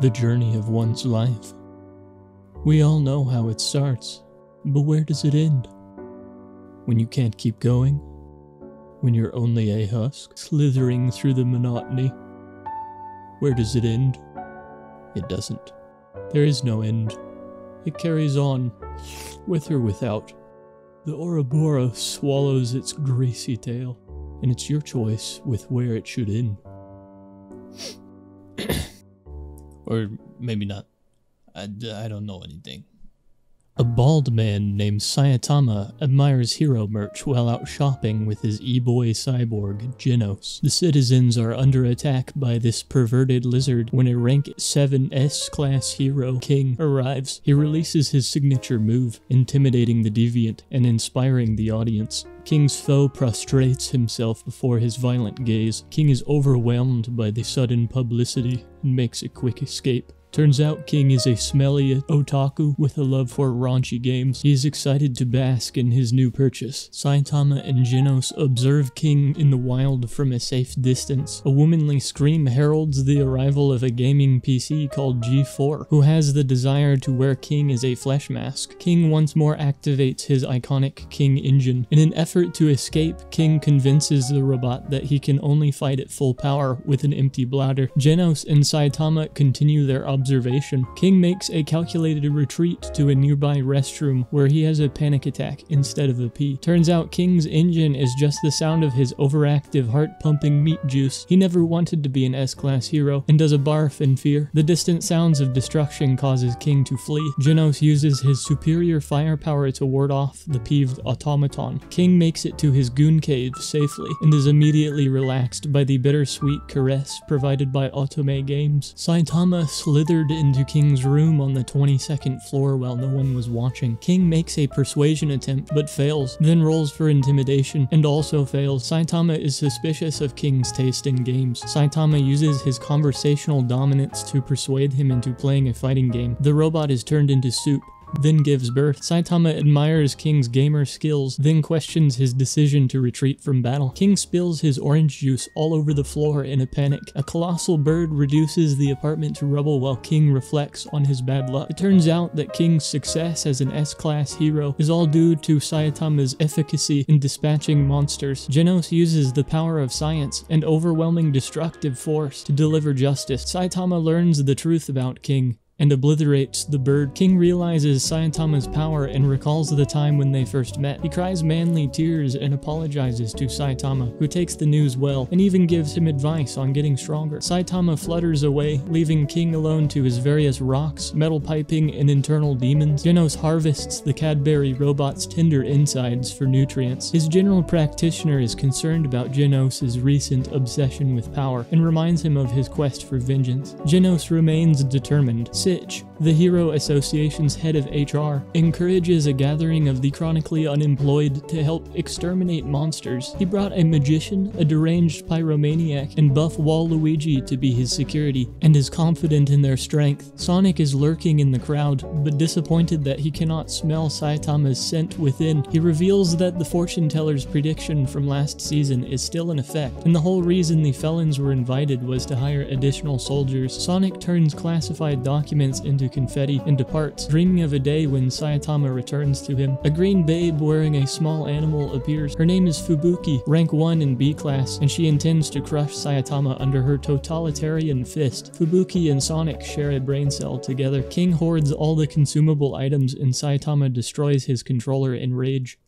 the journey of one's life. We all know how it starts, but where does it end? When you can't keep going? When you're only a husk, slithering through the monotony? Where does it end? It doesn't. There is no end. It carries on, with or without. The Ouroboros swallows its greasy tail, and it's your choice with where it should end. Or maybe not. I, I don't know anything. A bald man named Saitama admires hero merch while out shopping with his e-boy cyborg, Genos. The citizens are under attack by this perverted lizard when a rank 7 S-class hero, King, arrives. He releases his signature move, intimidating the deviant and inspiring the audience. King's foe prostrates himself before his violent gaze. King is overwhelmed by the sudden publicity and makes a quick escape. Turns out King is a smelly otaku with a love for raunchy games. He is excited to bask in his new purchase. Saitama and Genos observe King in the wild from a safe distance. A womanly scream heralds the arrival of a gaming PC called G4, who has the desire to wear King as a flesh mask. King once more activates his iconic King engine. In an effort to escape, King convinces the robot that he can only fight at full power with an empty bladder. Genos and Saitama continue their observation. King makes a calculated retreat to a nearby restroom where he has a panic attack instead of a pee. Turns out King's engine is just the sound of his overactive heart-pumping meat juice. He never wanted to be an S-class hero and does a barf in fear. The distant sounds of destruction causes King to flee. Genos uses his superior firepower to ward off the peeved automaton. King makes it to his goon cave safely and is immediately relaxed by the bittersweet caress provided by Otome Games. Saitama into King's room on the 22nd floor while no one was watching. King makes a persuasion attempt but fails, then rolls for intimidation and also fails. Saitama is suspicious of King's taste in games. Saitama uses his conversational dominance to persuade him into playing a fighting game. The robot is turned into soup, then gives birth. Saitama admires King's gamer skills, then questions his decision to retreat from battle. King spills his orange juice all over the floor in a panic. A colossal bird reduces the apartment to rubble while King reflects on his bad luck. It turns out that King's success as an S-class hero is all due to Saitama's efficacy in dispatching monsters. Genos uses the power of science and overwhelming destructive force to deliver justice. Saitama learns the truth about King and obliterates the bird. King realizes Saitama's power and recalls the time when they first met. He cries manly tears and apologizes to Saitama, who takes the news well and even gives him advice on getting stronger. Saitama flutters away, leaving King alone to his various rocks, metal piping, and internal demons. Genos harvests the Cadbury robot's tender insides for nutrients. His general practitioner is concerned about Genos' recent obsession with power and reminds him of his quest for vengeance. Genos remains determined. Sitch, the Hero Association's head of HR, encourages a gathering of the chronically unemployed to help exterminate monsters. He brought a magician, a deranged pyromaniac, and buff Waluigi to be his security, and is confident in their strength. Sonic is lurking in the crowd, but disappointed that he cannot smell Saitama's scent within. He reveals that the fortune teller's prediction from last season is still in effect, and the whole reason the felons were invited was to hire additional soldiers. Sonic turns classified documents into confetti and departs, dreaming of a day when Saitama returns to him. A green babe wearing a small animal appears. Her name is Fubuki, rank 1 in B class, and she intends to crush Saitama under her totalitarian fist. Fubuki and Sonic share a brain cell together. King hoards all the consumable items and Saitama destroys his controller in rage.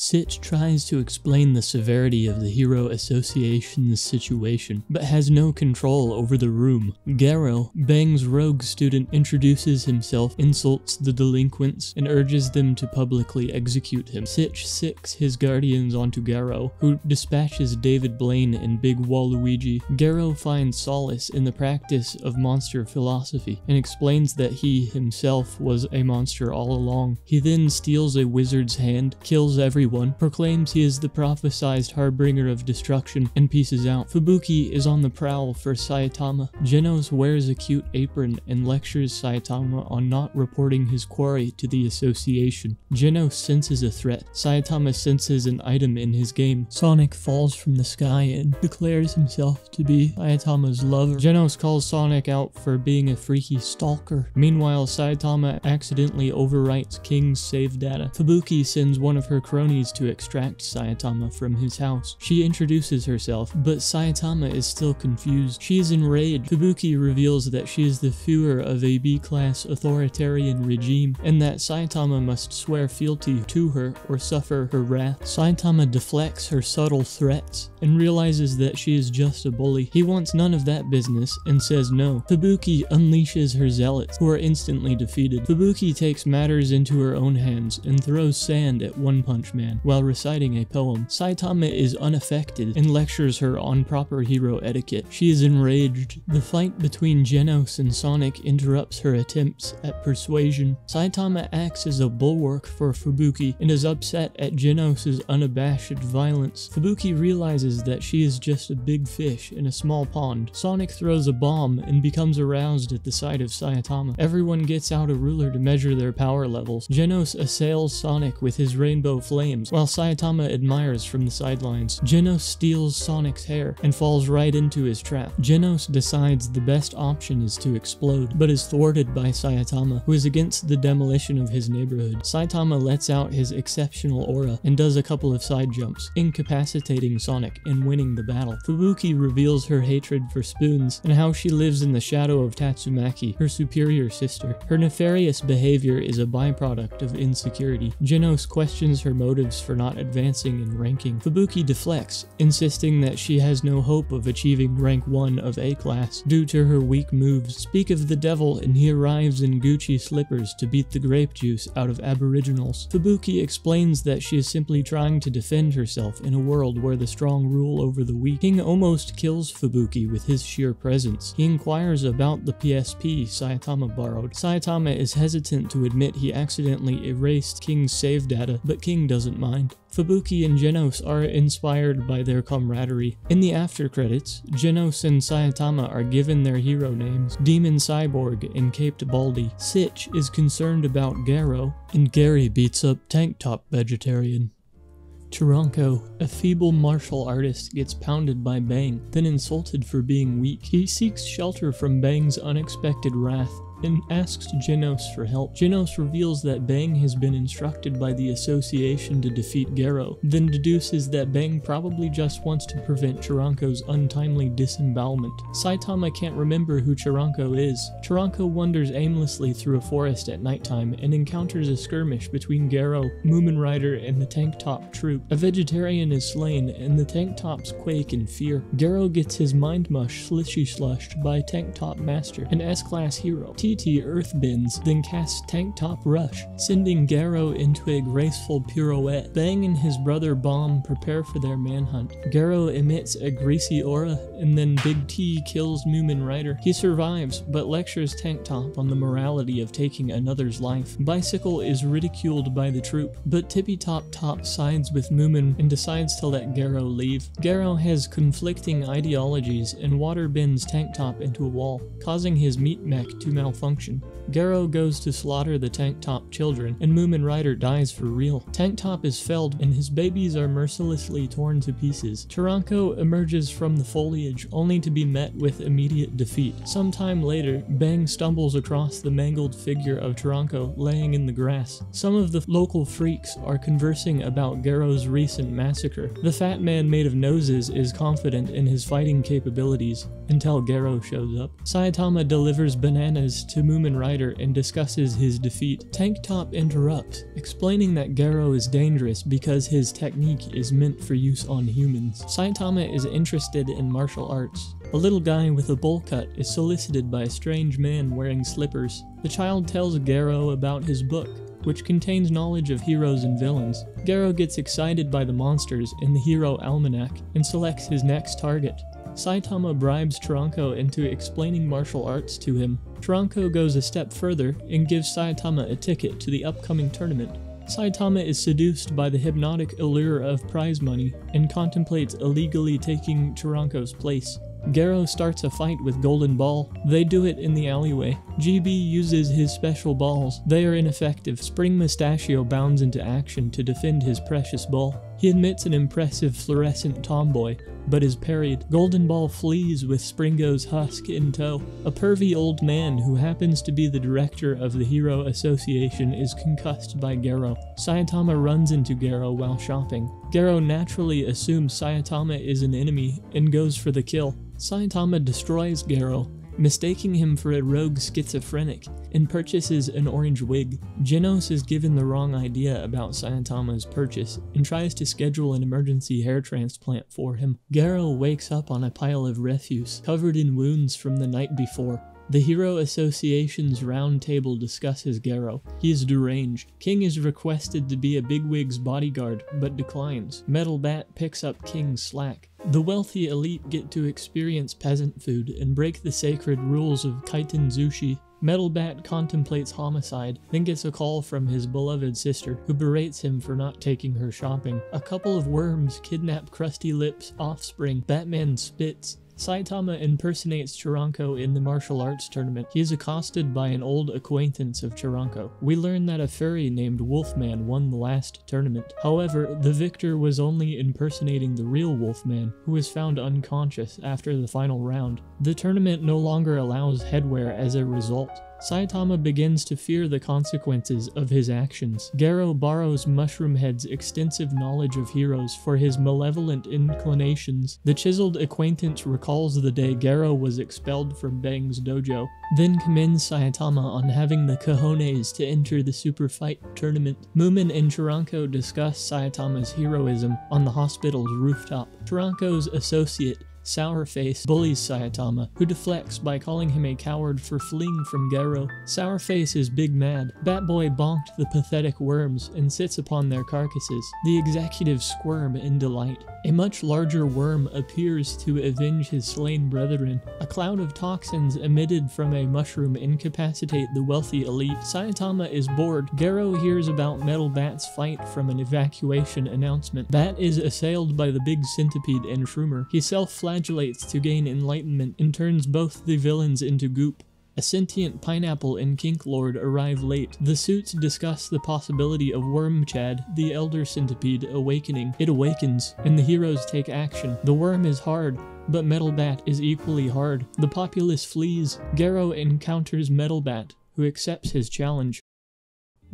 Sitch tries to explain the severity of the Hero Association's situation, but has no control over the room. Garou, Bang's rogue student, introduces himself, insults the delinquents, and urges them to publicly execute him. Sitch sicks his guardians onto Garou, who dispatches David Blaine and Big Waluigi. Garou finds solace in the practice of monster philosophy, and explains that he himself was a monster all along. He then steals a wizard's hand, kills everyone everyone, proclaims he is the prophesized harbinger of destruction, and pieces out. Fubuki is on the prowl for Saitama. Genos wears a cute apron and lectures Saitama on not reporting his quarry to the association. Genos senses a threat. Saitama senses an item in his game. Sonic falls from the sky and declares himself to be Saitama's lover. Genos calls Sonic out for being a freaky stalker. Meanwhile, Saitama accidentally overwrites King's save data. Fubuki sends one of her cronies to extract Saitama from his house. She introduces herself, but Saitama is still confused. She is enraged. Fubuki reveals that she is the Fuhrer of a B-class authoritarian regime, and that Saitama must swear fealty to her or suffer her wrath. Saitama deflects her subtle threats and realizes that she is just a bully. He wants none of that business and says no. Fubuki unleashes her zealots, who are instantly defeated. Fubuki takes matters into her own hands and throws sand at One Punch while reciting a poem. Saitama is unaffected and lectures her on proper hero etiquette. She is enraged. The fight between Genos and Sonic interrupts her attempts at persuasion. Saitama acts as a bulwark for Fubuki and is upset at Genos' unabashed violence. Fubuki realizes that she is just a big fish in a small pond. Sonic throws a bomb and becomes aroused at the sight of Saitama. Everyone gets out a ruler to measure their power levels. Genos assails Sonic with his rainbow flames, while Saitama admires from the sidelines. Genos steals Sonic's hair and falls right into his trap. Genos decides the best option is to explode, but is thwarted by Saitama, who is against the demolition of his neighborhood. Saitama lets out his exceptional aura and does a couple of side jumps, incapacitating Sonic and winning the battle. Fubuki reveals her hatred for spoons and how she lives in the shadow of Tatsumaki, her superior sister. Her nefarious behavior is a byproduct of insecurity. Genos questions her motives for not advancing in ranking. Fubuki deflects, insisting that she has no hope of achieving rank 1 of A class due to her weak moves. Speak of the devil and he arrives in Gucci slippers to beat the grape juice out of aboriginals. Fubuki explains that she is simply trying to defend herself in a world where the strong rule over the weak. King almost kills Fubuki with his sheer presence. He inquires about the PSP Saitama borrowed. Saitama is hesitant to admit he accidentally erased King's save data, but King doesn't mind. Fubuki and Genos are inspired by their camaraderie. In the after credits, Genos and Saitama are given their hero names, Demon Cyborg and Caped Baldy. Sitch is concerned about Garou, and Gary beats up Tank Top Vegetarian. Taranko, a feeble martial artist, gets pounded by Bang, then insulted for being weak. He seeks shelter from Bang's unexpected wrath and asks Genos for help. Genos reveals that Bang has been instructed by the Association to defeat Garou, then deduces that Bang probably just wants to prevent Charanko's untimely disembowelment. Saitama can't remember who Charanko is. Charanko wanders aimlessly through a forest at nighttime and encounters a skirmish between Garou, Mumen Rider, and the Tank Top troop. A vegetarian is slain, and the Tank Tops quake in fear. Garou gets his mind mush slishy slushed by Tank Top Master, an S-Class hero. TT Earthbins, then casts Tank Top Rush, sending Garou into a graceful pirouette. Bang and his brother Bomb prepare for their manhunt. Garou emits a greasy aura, and then Big T kills Mumen Rider. He survives, but lectures Tank Top on the morality of taking another's life. Bicycle is ridiculed by the troop, but Tippy Top Top sides with Mumen and decides to let Garou leave. Garou has conflicting ideologies and water bends Tank Top into a wall, causing his meat mech to malfunction malfunction. Garou goes to slaughter the Tank Top children, and Mumen Rider dies for real. Tank Top is felled, and his babies are mercilessly torn to pieces. Taranko emerges from the foliage, only to be met with immediate defeat. Sometime later, Bang stumbles across the mangled figure of Taranko laying in the grass. Some of the local freaks are conversing about Garou's recent massacre. The fat man made of noses is confident in his fighting capabilities until Garou shows up. Saitama delivers bananas to Mumen Rider and discusses his defeat. Tank Top interrupts, explaining that Garou is dangerous because his technique is meant for use on humans. Saitama is interested in martial arts. A little guy with a bowl cut is solicited by a strange man wearing slippers. The child tells Garou about his book, which contains knowledge of heroes and villains. Garou gets excited by the monsters in the Hero Almanac and selects his next target. Saitama bribes Taranko into explaining martial arts to him. Taranko goes a step further and gives Saitama a ticket to the upcoming tournament. Saitama is seduced by the hypnotic allure of prize money and contemplates illegally taking Charanko's place. Garou starts a fight with Golden Ball. They do it in the alleyway. GB uses his special balls. They are ineffective. Spring Mustachio bounds into action to defend his precious ball. He admits an impressive fluorescent tomboy, but is parried. Golden Ball flees with Springo's husk in tow. A pervy old man who happens to be the director of the Hero Association is concussed by Garou. Saitama runs into Garou while shopping. Garou naturally assumes Saitama is an enemy and goes for the kill. Saitama destroys Garou, mistaking him for a rogue schizophrenic, and purchases an orange wig. Genos is given the wrong idea about Saitama's purchase and tries to schedule an emergency hair transplant for him. Garou wakes up on a pile of refuse, covered in wounds from the night before. The Hero Association's roundtable discusses Garou. He is deranged. King is requested to be a bigwig's bodyguard, but declines. Metal Bat picks up King's slack. The wealthy elite get to experience peasant food and break the sacred rules of Kaiten Zushi. Metal Bat contemplates homicide, then gets a call from his beloved sister, who berates him for not taking her shopping. A couple of worms kidnap Krusty Lip's offspring. Batman spits. Saitama impersonates Charanko in the martial arts tournament. He is accosted by an old acquaintance of Charanko. We learn that a furry named Wolfman won the last tournament. However, the victor was only impersonating the real Wolfman, who was found unconscious after the final round. The tournament no longer allows headwear as a result. Saitama begins to fear the consequences of his actions. Garou borrows Mushroom Head's extensive knowledge of heroes for his malevolent inclinations. The chiseled acquaintance recalls the day Garou was expelled from Bang's dojo, then commends Saitama on having the cojones to enter the super fight tournament. Mumen and Charanko discuss Saitama's heroism on the hospital's rooftop. Charanko's associate, Sourface bullies Saitama, who deflects by calling him a coward for fleeing from Garou. Sourface is big mad. Batboy bonked the pathetic worms and sits upon their carcasses. The executives squirm in delight. A much larger worm appears to avenge his slain brethren. A cloud of toxins emitted from a mushroom incapacitate the wealthy elite. Saitama is bored. Gero hears about Metal Bat's fight from an evacuation announcement. Bat is assailed by the big centipede and Shroomer. He self-flagellates to gain enlightenment and turns both the villains into goop. A sentient pineapple and Kink Lord arrive late. The suits discuss the possibility of Worm Chad, the elder centipede, awakening. It awakens, and the heroes take action. The worm is hard, but Metalbat is equally hard. The populace flees. Garou encounters Metalbat, who accepts his challenge.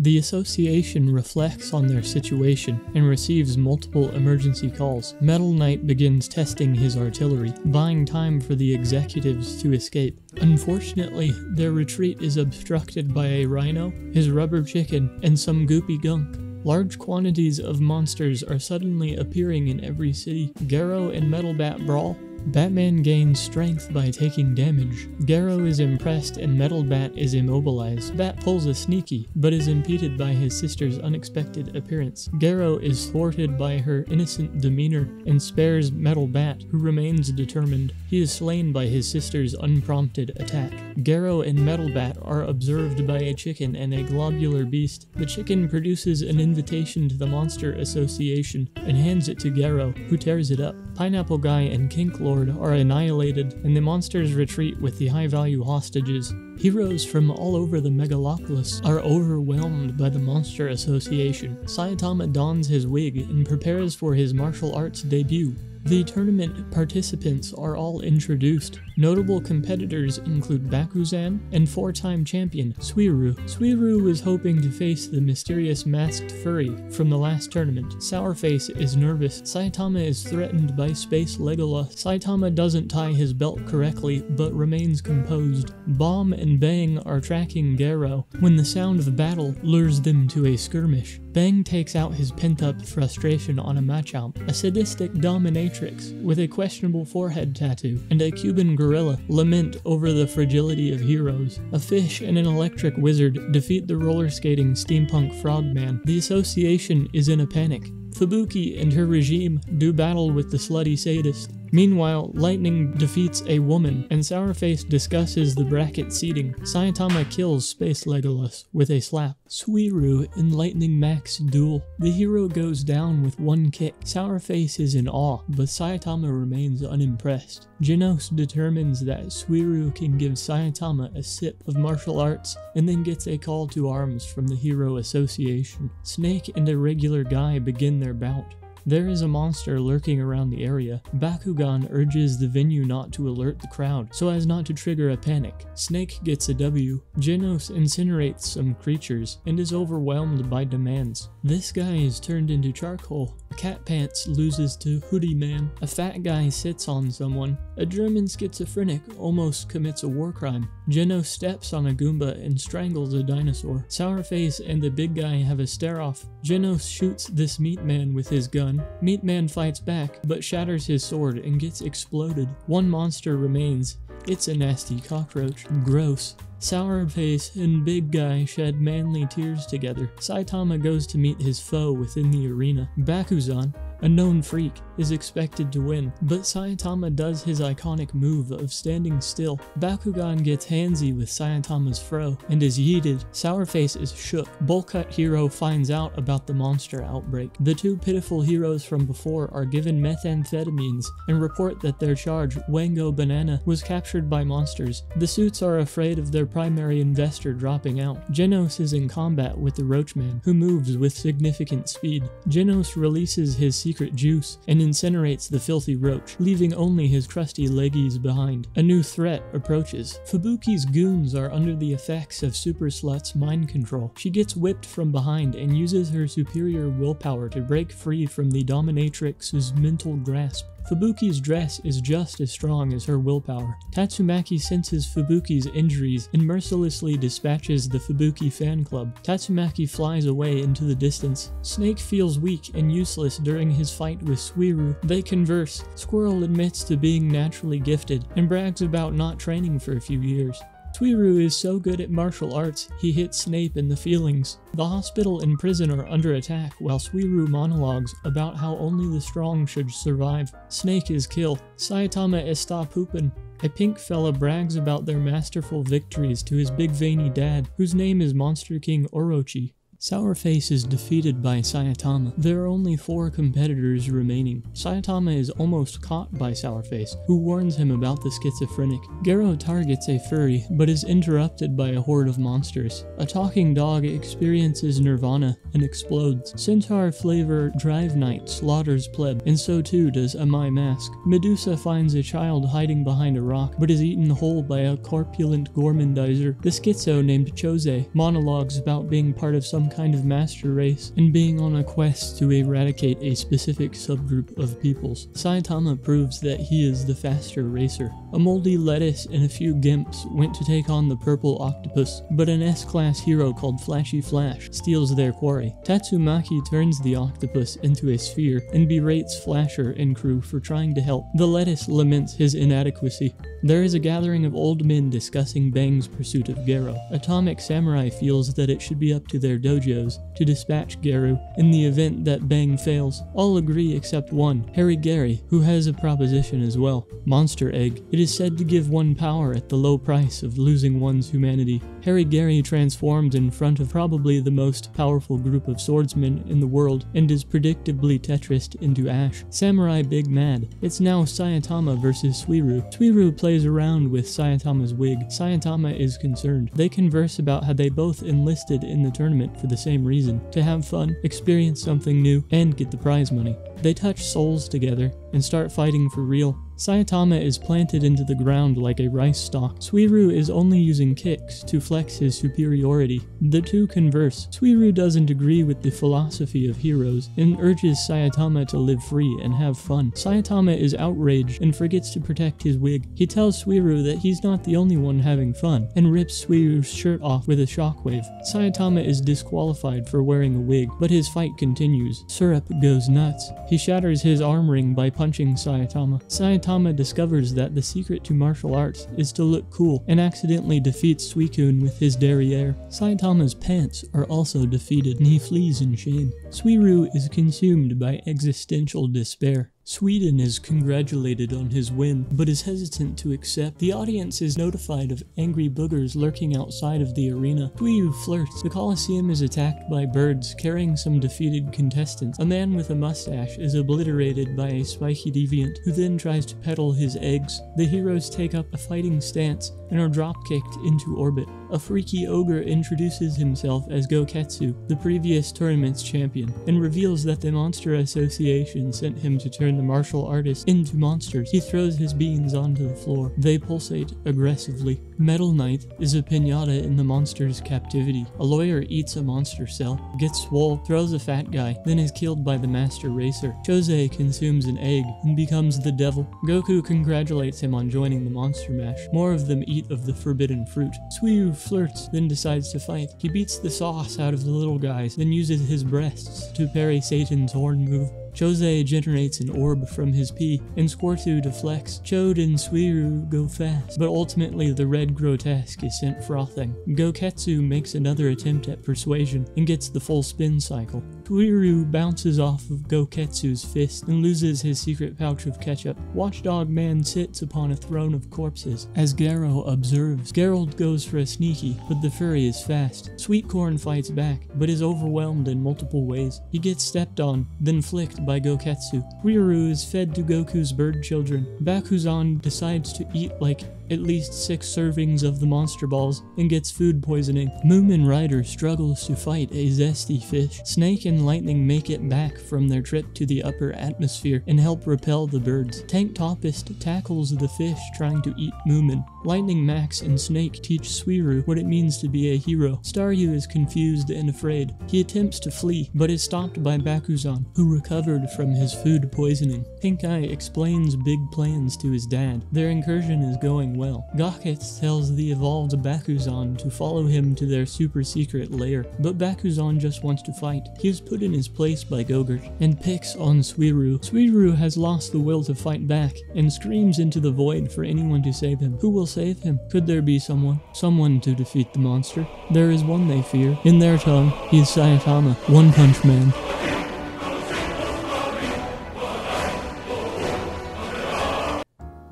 The association reflects on their situation and receives multiple emergency calls. Metal Knight begins testing his artillery, buying time for the executives to escape. Unfortunately, their retreat is obstructed by a rhino, his rubber chicken, and some goopy gunk. Large quantities of monsters are suddenly appearing in every city. Garou and Metal Bat brawl, Batman gains strength by taking damage. Garou is impressed and Metal Bat is immobilized. Bat pulls a sneaky, but is impeded by his sister's unexpected appearance. Garou is thwarted by her innocent demeanor and spares Metal Bat, who remains determined. He is slain by his sister's unprompted attack. Garou and Metal Bat are observed by a chicken and a globular beast. The chicken produces an invitation to the Monster Association and hands it to Garou, who tears it up. Pineapple Guy and Kink Are annihilated, and the monsters retreat with the high value hostages. Heroes from all over the megalopolis are overwhelmed by the Monster Association. Saitama dons his wig and prepares for his martial arts debut. The tournament participants are all introduced. Notable competitors include Bakuzan and four-time champion Suiryu. Suiryu was hoping to face the mysterious masked furry from the last tournament. Sourface is nervous. Saitama is threatened by Space Legolas. Saitama doesn't tie his belt correctly, but remains composed. Bomb and Bang are tracking Garou when the sound of battle lures them to a skirmish. Bang takes out his pent-up frustration on a Machamp, a sadistic dominatrix with a questionable forehead tattoo, and a Cuban gorilla lament over the fragility of heroes. A fish and an electric wizard defeat the roller skating steampunk frogman. The association is in a panic. Fubuki and her regime do battle with the slutty sadist. Meanwhile, Lightning defeats a woman, and Sourface discusses the bracket seating. Saitama kills Space Legolas with a slap. Suiryu in Lightning Max duel. The hero goes down with one kick. Sourface is in awe, but Saitama remains unimpressed. Genos determines that Suiryu can give Saitama a sip of martial arts and then gets a call to arms from the Hero Association. Snake and a regular guy begin their bout. There is a monster lurking around the area. Bakugan urges the venue not to alert the crowd, so as not to trigger a panic. Snake gets a W. Genos incinerates some creatures, and is overwhelmed by demands. This guy is turned into charcoal. Cat Pants loses to Hoodie Man. A fat guy sits on someone. A German schizophrenic almost commits a war crime. Genos steps on a Goomba and strangles a dinosaur. Sourface and the big guy have a stare-off. Genos shoots this Meat Man with his gun. Meat Man fights back, but shatters his sword and gets exploded. One monster remains. It's a nasty cockroach. Gross. Sourface and Big Guy shed manly tears together. Saitama goes to meet his foe within the arena. Bakuzan, a known freak, is expected to win, but Saitama does his iconic move of standing still. Bakugan gets handsy with Saitama's fro and is yeeted. Sourface is shook. Bullcut Hero finds out about the monster outbreak. The two pitiful heroes from before are given methamphetamines and report that their charge, Wango Banana, was captured by monsters. The suits are afraid of their primary investor dropping out. Genos is in combat with the Roachman, who moves with significant speed. Genos releases his secret juice and incinerates the filthy roach, leaving only his crusty leggies behind. A new threat approaches. Fubuki's goons are under the effects of Super Slut's mind control. She gets whipped from behind and uses her superior willpower to break free from the dominatrix's mental grasp. Fubuki's dress is just as strong as her willpower. Tatsumaki senses Fubuki's injuries and mercilessly dispatches the Fubuki fan club. Tatsumaki flies away into the distance. Snake feels weak and useless during his fight with Suiryu. They converse. Squirrel admits to being naturally gifted and brags about not training for a few years. Suiryu is so good at martial arts, he hits Snape in the feelings. The hospital and prison are under attack while Suiryu monologues about how only the strong should survive. Snake is killed. Saitama está poopin'. A pink fella brags about their masterful victories to his big veiny dad, whose name is Monster King Orochi. Sourface is defeated by Saitama. There are only four competitors remaining. Saitama is almost caught by Sourface, who warns him about the schizophrenic. Garou targets a furry, but is interrupted by a horde of monsters. A talking dog experiences nirvana and explodes. Centaur flavor Drive Knight slaughters pleb, and so too does Amai Mask. Medusa finds a child hiding behind a rock, but is eaten whole by a corpulent gourmandizer. The schizo named Chose monologues about being part of some kind of master race and being on a quest to eradicate a specific subgroup of peoples. Saitama proves that he is the faster racer. A moldy lettuce and a few gimps went to take on the purple octopus, but an S-class hero called Flashy Flash steals their quarry. Tatsumaki turns the octopus into a sphere and berates Flasher and crew for trying to help. The lettuce laments his inadequacy. There is a gathering of old men discussing Bang's pursuit of Gero. Atomic Samurai feels that it should be up to their dojos to dispatch Garou in the event that Bang fails. All agree except one, Harry Gary, who has a proposition as well. Monster Egg. It is said to give one power at the low price of losing one's humanity. Harry Gary transforms in front of probably the most powerful group of swordsmen in the world and is predictably tetrised into ash. Samurai Big Mad. It's now Saitama versus Suiryu. Suiryu plays around with Saitama's wig. Saitama is concerned. They converse about how they both enlisted in the tournament for the same reason to have fun, experience something new, and get the prize money. They touch souls together and start fighting for real. Saitama is planted into the ground like a rice stalk. Suiryu is only using kicks to flex his superiority. The two converse. Suiryu doesn't agree with the philosophy of heroes and urges Saitama to live free and have fun. Saitama is outraged and forgets to protect his wig. He tells Suiryu that he's not the only one having fun and rips Suiryu's shirt off with a shockwave. Saitama is disqualified for wearing a wig, but his fight continues. Syrup goes nuts. He shatters his arm ring by punching Saitama. Saitama discovers that the secret to martial arts is to look cool and accidentally defeats Suicune with his derriere. Saitama's pants are also defeated and he flees in shame. Suiryu is consumed by existential despair. Sweden is congratulated on his win, but is hesitant to accept. The audience is notified of angry boogers lurking outside of the arena. Tuiyu flirts. The Coliseum is attacked by birds carrying some defeated contestants. A man with a mustache is obliterated by a spiky deviant, who then tries to peddle his eggs. The heroes take up a fighting stance and are drop-kicked into orbit. A freaky ogre introduces himself as Goketsu, the previous tournament's champion, and reveals that the Monster Association sent him to turn the martial artist into monsters. He throws his beans onto the floor. They pulsate aggressively. Metal Knight is a pinata in the monster's captivity. A lawyer eats a monster cell, gets swole, throws a fat guy, then is killed by the master racer. Chose consumes an egg and becomes the devil. Goku congratulates him on joining the monster mash. More of them eat of the forbidden fruit. Suiryu flirts, then decides to fight. He beats the sauce out of the little guys, then uses his breasts to parry Satan's horn move. Chose generates an orb from his pee, and Squirtu deflects. Chode and Suiryu go fast, but ultimately the red grotesque is sent frothing. Goketsu makes another attempt at persuasion and gets the full spin cycle. Suiryu bounces off of Goketsu's fist and loses his secret pouch of ketchup. Watchdog Man sits upon a throne of corpses. As Garou observes, Gerald goes for a sneaky, but the furry is fast. Sweetcorn fights back, but is overwhelmed in multiple ways. He gets stepped on, then flicked by Goketsu. Riuru is fed to Goku's bird children. Bakuzan decides to eat like at least six servings of the monster balls and gets food poisoning. Mumen Rider struggles to fight a zesty fish. Snake and Lightning make it back from their trip to the upper atmosphere and help repel the birds. Tank Topist tackles the fish trying to eat Mumen. Lightning Max and Snake teach Suiryu what it means to be a hero. Staryu is confused and afraid. He attempts to flee, but is stopped by Bakuzan, who recovered from his food poisoning. Pink Eye explains big plans to his dad. Their incursion is going well. Gaketsu tells the evolved Bakuzan to follow him to their super secret lair, but Bakuzan just wants to fight. He is put in his place by Gogurt and picks on Suiryu. Suiryu has lost the will to fight back and screams into the void for anyone to save him. Who will save him? Could there be someone? Someone to defeat the monster? There is one they fear. In their tongue, he is Saitama, One Punch Man.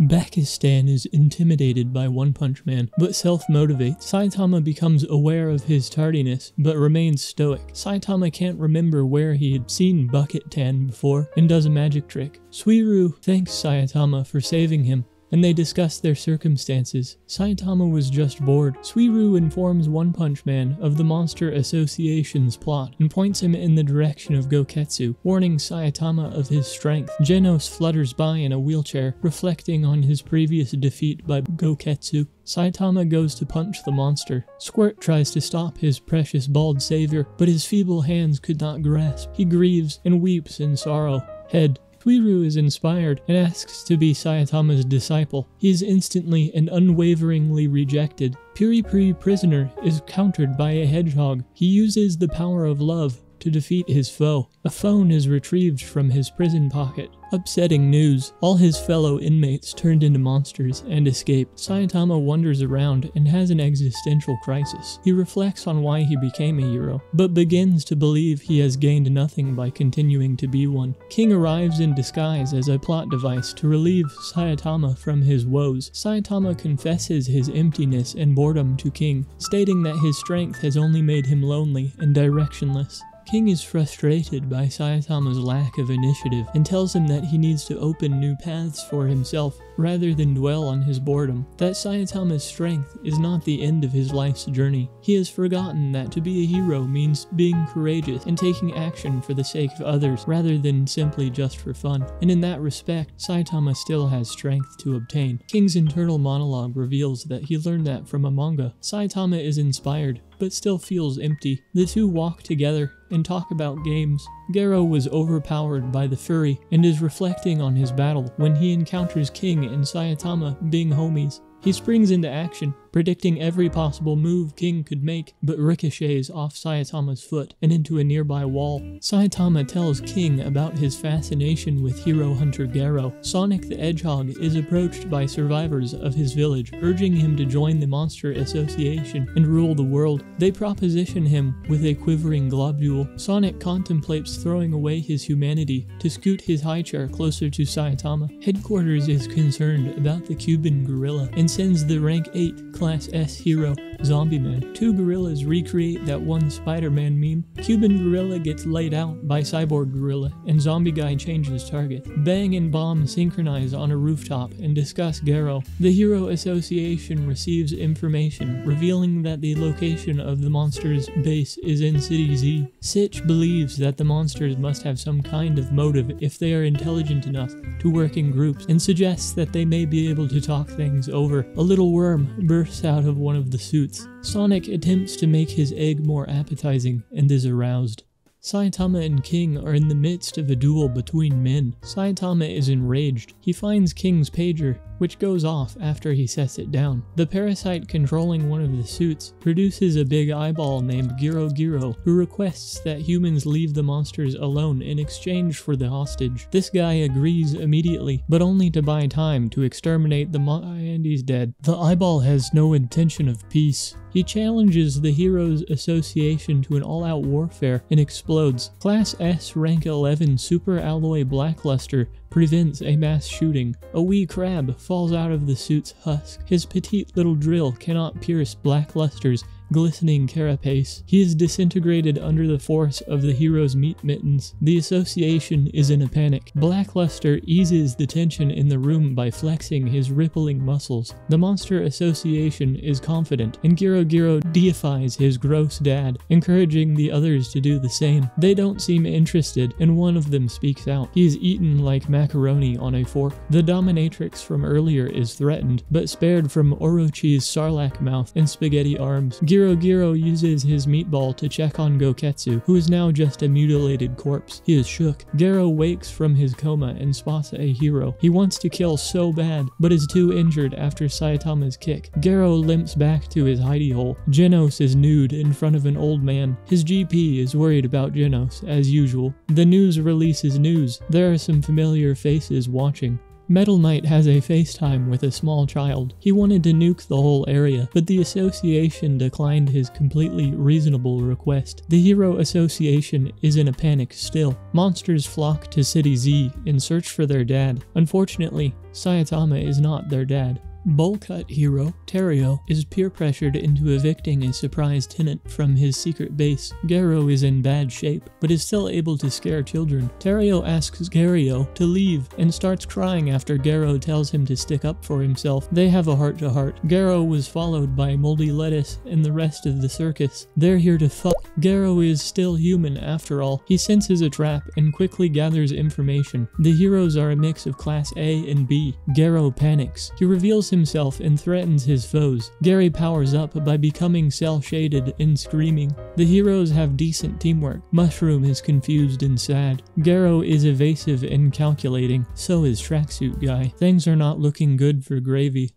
Bakistan is intimidated by One Punch Man, but self-motivates. Saitama becomes aware of his tardiness, but remains stoic. Saitama can't remember where he had seen Bucket Tan before, and does a magic trick. Suiryu thanks Saitama for saving him, and they discuss their circumstances. Saitama was just bored. Suiryu informs One Punch Man of the Monster Association's plot and points him in the direction of Goketsu, warning Saitama of his strength. Genos flutters by in a wheelchair, reflecting on his previous defeat by Goketsu. Saitama goes to punch the monster. Squirt tries to stop his precious bald savior, but his feeble hands could not grasp. He grieves and weeps in sorrow. Head Suiryu is inspired and asks to be Saitama's disciple. He is instantly and unwaveringly rejected. Puri Puri Prisoner is countered by a hedgehog. He uses the power of love to defeat his foe. A phone is retrieved from his prison pocket. Upsetting news. All his fellow inmates turned into monsters and escape. Saitama wanders around and has an existential crisis. He reflects on why he became a hero, but begins to believe he has gained nothing by continuing to be one. King arrives in disguise as a plot device to relieve Saitama from his woes. Saitama confesses his emptiness and boredom to King, stating that his strength has only made him lonely and directionless. King is frustrated by Saitama's lack of initiative and tells him that he needs to open new paths for himself rather than dwell on his boredom. That Saitama's strength is not the end of his life's journey. He has forgotten that to be a hero means being courageous and taking action for the sake of others rather than simply just for fun. And in that respect, Saitama still has strength to obtain. King's internal monologue reveals that he learned that from a manga. Saitama is inspired, but still feels empty. The two walk together and talk about games. Garou was overpowered by the Fury and is reflecting on his battle when he encounters King and Saitama being homies. He springs into action, predicting every possible move King could make, but ricochets off Saitama's foot and into a nearby wall. Saitama tells King about his fascination with hero hunter Garou. Sonic the Hedgehog is approached by survivors of his village, urging him to join the Monster Association and rule the world. They proposition him with a quivering globule. Sonic contemplates throwing away his humanity to scoot his high chair closer to Saitama. Headquarters is concerned about the Cuban gorilla and sends the rank 8 Class S hero Zombie Man. Two gorillas recreate that one Spider-Man meme. Cuban gorilla gets laid out by Cyborg gorilla, and Zombie Guy changes target. Bang and Bomb synchronize on a rooftop and discuss Garou. The Hero Association receives information revealing that the location of the monster's base is in City Z. Sitch believes that the monsters must have some kind of motive if they are intelligent enough to work in groups, and suggests that they may be able to talk things over. A little worm bursts out of one of the suits Sonic attempts to make his egg more appetizing and is aroused. Saitama and King are in the midst of a duel between men. Saitama is enraged. He finds King's pager, which goes off after he sets it down. The parasite controlling one of the suits produces a big eyeball named Giro Giro, who requests that humans leave the monsters alone in exchange for the hostage. This guy agrees immediately, but only to buy time to exterminate the mon- and he's dead. The eyeball has no intention of peace. He challenges the Heroes Association to an all-out warfare and explodes. Class S Rank 11 Super Alloy Blackluster prevents a mass shooting. A wee crab falls out of the suit's husk. His petite little drill cannot pierce Blacklusters glistening carapace. He is disintegrated under the force of the hero's meat mittens. The association is in a panic. Blackluster eases the tension in the room by flexing his rippling muscles. The monster association is confident, and Giro Giro deifies his gross dad, encouraging the others to do the same. They don't seem interested, and one of them speaks out. He is eaten like macaroni on a fork. The dominatrix from earlier is threatened, but spared from Orochi's sarlacc mouth and spaghetti arms. Giro Giro Giro uses his meatball to check on Goketsu, who is now just a mutilated corpse. He is shook. Gero wakes from his coma and spots a hero. He wants to kill so bad, but is too injured after Saitama's kick. Gero limps back to his hidey hole. Genos is nude in front of an old man. His GP is worried about Genos, as usual. The news releases news. There are some familiar faces watching. Metal Knight has a FaceTime with a small child. He wanted to nuke the whole area, but the association declined his completely reasonable request. The Hero Association is in a panic still. Monsters flock to City Z in search for their dad. Unfortunately, Saitama is not their dad. Bowl-cut hero, Terrio, is peer pressured into evicting a surprise tenant from his secret base. Garou is in bad shape, but is still able to scare children. Terrio asks Gario to leave and starts crying after Garou tells him to stick up for himself. They have a heart-to-heart. -heart. Garou was followed by Moldy Lettuce and the rest of the circus. They're here to fuck. Garou is still human after all. He senses a trap and quickly gathers information. The heroes are a mix of Class A and B. Garou panics. He reveals himself and threatens his foes. Gary powers up by becoming cell-shaded and screaming. The heroes have decent teamwork. Mushroom is confused and sad. Garou is evasive and calculating. So is Tracksuit Guy. Things are not looking good for Gravy.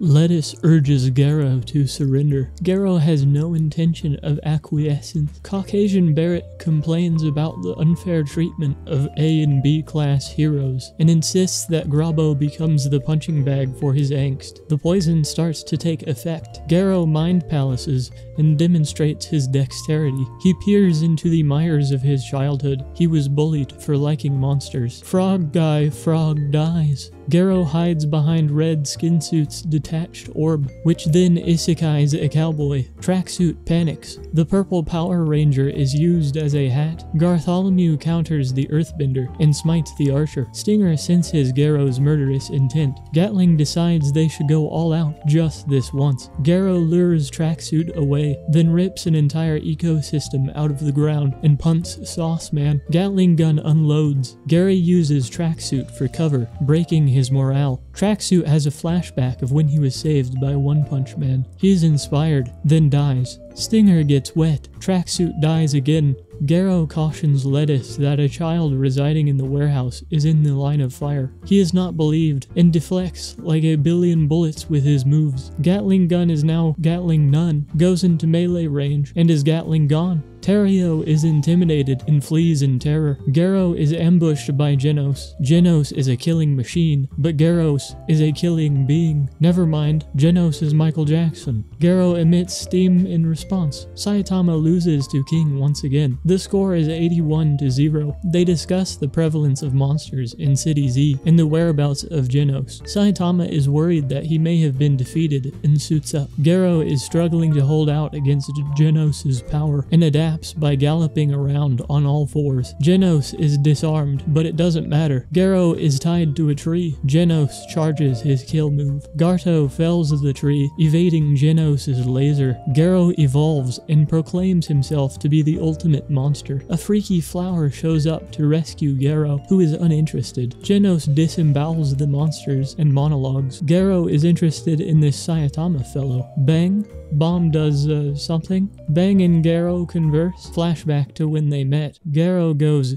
Lettuce urges Garou to surrender. Garou has no intention of acquiescence. Caucasian Barrett complains about the unfair treatment of A and B class heroes and insists that Grabo becomes the punching bag for his angst. The poison starts to take effect. Garou mind palaces and demonstrates his dexterity. He peers into the mires of his childhood. He was bullied for liking monsters. Frog guy, frog dies. Garou hides behind red skin suit's detached orb, which then isekais a cowboy. Tracksuit panics. The purple Power Ranger is used as a hat. Gartholomew counters the Earthbender and smites the archer. Stinger senses Garou's murderous intent. Gatling decides they should go all out just this once. Garou lures Tracksuit away, then rips an entire ecosystem out of the ground and punts Sauce Man. Gatling gun unloads. Gary uses Tracksuit for cover, breaking his his morale. Tracksuit has a flashback of when he was saved by One Punch Man. He is inspired, then dies. Stinger gets wet. Tracksuit dies again. Garou cautions Lettuce that a child residing in the warehouse is in the line of fire. He is not believed and deflects like a billion bullets with his moves. Gatling gun is now Gatling none, goes into melee range, and is Gatling gone. Terrio is intimidated and flees in terror. Garou is ambushed by Genos. Genos is a killing machine, but Garros is a killing being. Never mind, Genos is Michael Jackson. Garou emits steam in response. Saitama loses to King once again. The score is 81 to 0. They discuss the prevalence of monsters in City Z and the whereabouts of Genos. Saitama is worried that he may have been defeated and suits up. Garou is struggling to hold out against Genos' power and adapts by galloping around on all fours. Genos is disarmed, but it doesn't matter. Garou is tied to a tree. Genos charges his kill move. Garto fells the tree, evading Genos' laser. Garou evolves and proclaims himself to be the ultimate monster. A freaky flower shows up to rescue Garou, who is uninterested. Genos disembowels the monsters and monologues. Garou is interested in this Saitama fellow. Bang, Bomb does uh, something. Bang and Garou converse. Flashback to when they met. Garou goes.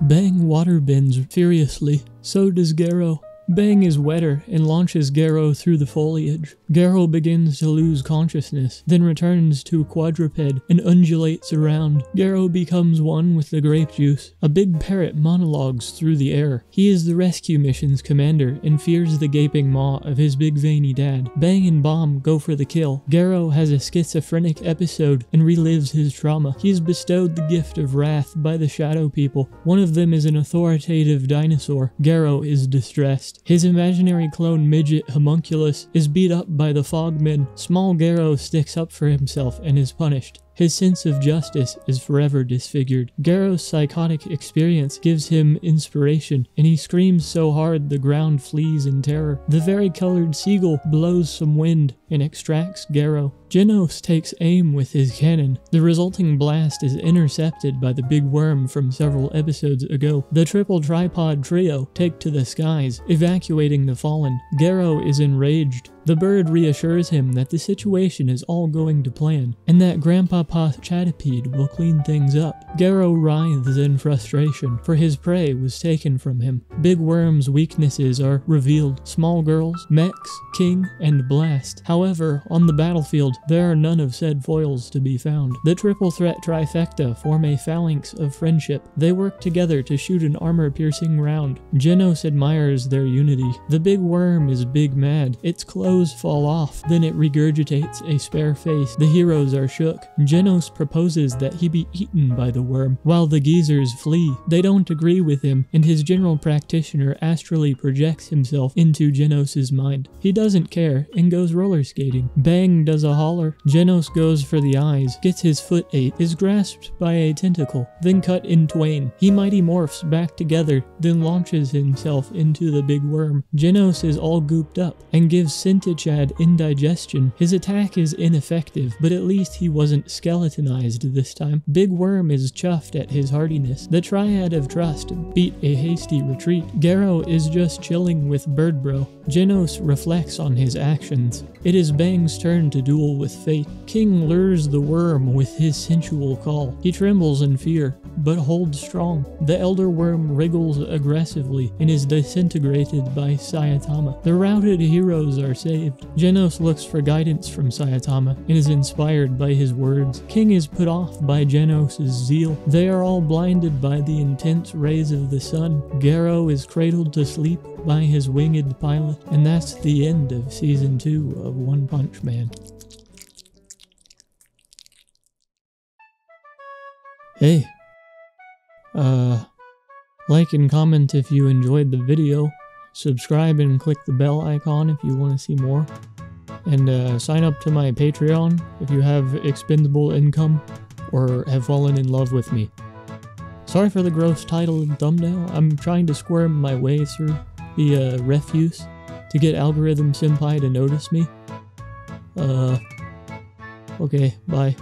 Bang water bends furiously. So does Garou. Bang is wetter and launches Garou through the foliage. Garou begins to lose consciousness, then returns to quadruped and undulates around. Garou becomes one with the grape juice. A big parrot monologues through the air. He is the rescue mission's commander and fears the gaping maw of his big veiny dad. Bang and Bomb go for the kill. Garou has a schizophrenic episode and relives his trauma. He is bestowed the gift of wrath by the shadow people. One of them is an authoritative dinosaur. Garou is distressed. His imaginary clone midget homunculus is beat up by the fogmen. Small Garou sticks up for himself and is punished. His sense of justice is forever disfigured. Garou's psychotic experience gives him inspiration, and he screams so hard the ground flees in terror. The varicolored seagull blows some wind and extracts Garou. Genos takes aim with his cannon. The resulting blast is intercepted by the big worm from several episodes ago. The triple tripod trio take to the skies, evacuating the fallen. Garou is enraged. The bird reassures him that the situation is all going to plan, and that Grandpapa Chatipede will clean things up. Garou writhes in frustration, for his prey was taken from him. Big Worm's weaknesses are revealed. Small girls, mechs, king, and blast. However, on the battlefield, there are none of said foils to be found. The triple threat trifecta form a phalanx of friendship. They work together to shoot an armor-piercing round. Genos admires their unity. The big worm is big mad. Its fall off, then it regurgitates a spare face. The heroes are shook. Genos proposes that he be eaten by the worm, while the geezers flee. They don't agree with him, and his general practitioner astrally projects himself into Genos' mind. He doesn't care and goes roller skating. Bang does a holler. Genos goes for the eyes, gets his foot ate, is grasped by a tentacle, then cut in twain. He mighty morphs back together, then launches himself into the big worm. Genos is all gooped up and gives Sentichad indigestion. His attack is ineffective, but at least he wasn't skeletonized this time. Big Worm is chuffed at his hardiness. The Triad of Trust beat a hasty retreat. Garou is just chilling with Birdbro. Genos reflects on his actions. It is Bang's turn to duel with fate. King lures the worm with his sensual call. He trembles in fear, but holds strong. The elder worm wriggles aggressively and is disintegrated by Saitama. The routed heroes are saved. Genos looks for guidance from Saitama and is inspired by his words. King is put off by Genos' zeal. They are all blinded by the intense rays of the sun. Garou is cradled to sleep by his winged pilot, and that's the end of season 2 of One Punch Man. Hey. Uh, like and comment if you enjoyed the video. Subscribe and click the bell icon if you want to see more. And uh, sign up to my Patreon if you have expendable income or have fallen in love with me. Sorry for the gross title and thumbnail. I'm trying to squirm my way through the uh, refuse to get Algorithm Senpai to notice me. Uh, okay, bye.